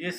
ये